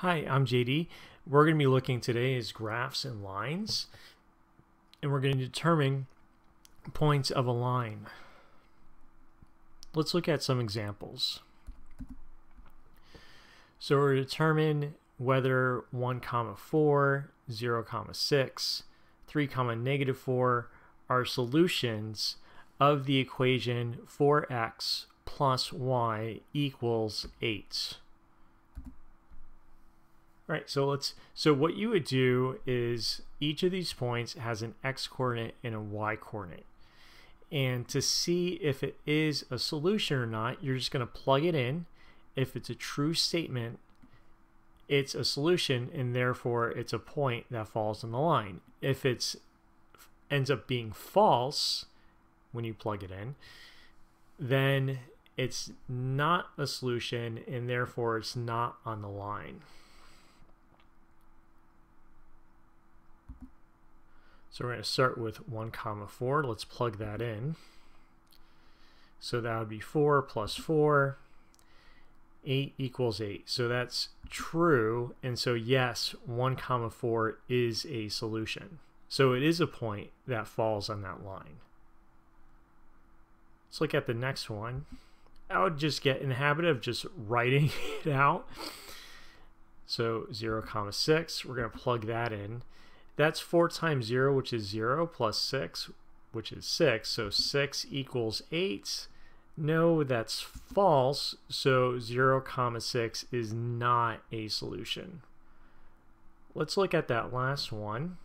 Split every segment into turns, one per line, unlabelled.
Hi, I'm JD. We're going to be looking today as graphs and lines, and we're going to determine points of a line. Let's look at some examples. So we're determine whether 1 comma 4, 0 comma 6, 3 comma negative 4 are solutions of the equation 4x plus y equals 8. Right, so let's so what you would do is each of these points has an x coordinate and a y coordinate. And to see if it is a solution or not, you're just going to plug it in. If it's a true statement, it's a solution and therefore it's a point that falls in the line. If it's ends up being false when you plug it in, then it's not a solution and therefore it's not on the line. So we're going to start with 1 comma 4. Let's plug that in. So that would be 4 plus 4. 8 equals 8. So that's true. And so yes, 1 comma 4 is a solution. So it is a point that falls on that line. Let's look at the next one. I would just get in the habit of just writing it out. So 0 comma 6, we're going to plug that in. That's 4 times 0, which is 0, plus 6, which is 6. So 6 equals 8. No, that's false. So 0, comma 6 is not a solution. Let's look at that last one.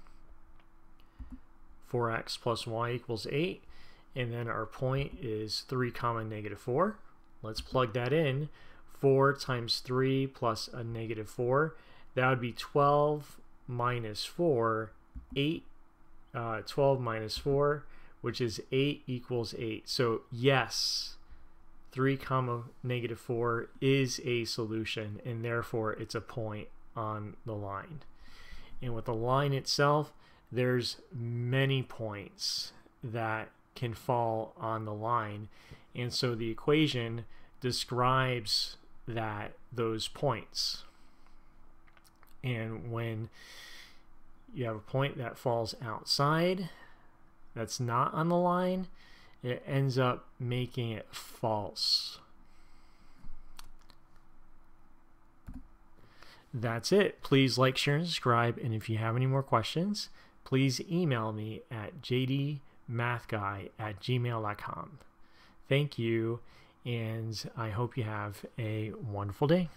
4x plus y equals 8. And then our point is 3 comma negative 4. Let's plug that in. 4 times 3 plus a negative 4. That would be 12 minus 4, 8, uh, 12 minus 4, which is 8 equals 8. So yes, 3 comma negative 4 is a solution, and therefore it's a point on the line. And with the line itself, there's many points that can fall on the line. And so the equation describes that those points. And when you have a point that falls outside, that's not on the line, it ends up making it false. That's it. Please like, share, and subscribe. And if you have any more questions, please email me at jdmathguy at gmail.com. Thank you, and I hope you have a wonderful day.